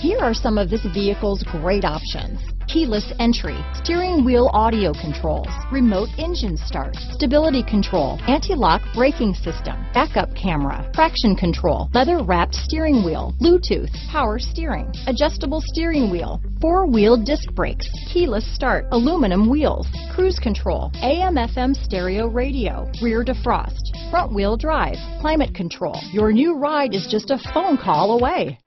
Here are some of this vehicle's great options keyless entry, steering wheel audio controls, remote engine start, stability control, anti-lock braking system, backup camera, traction control, leather wrapped steering wheel, Bluetooth, power steering, adjustable steering wheel, four wheel disc brakes, keyless start, aluminum wheels, cruise control, AM FM stereo radio, rear defrost, front wheel drive, climate control. Your new ride is just a phone call away.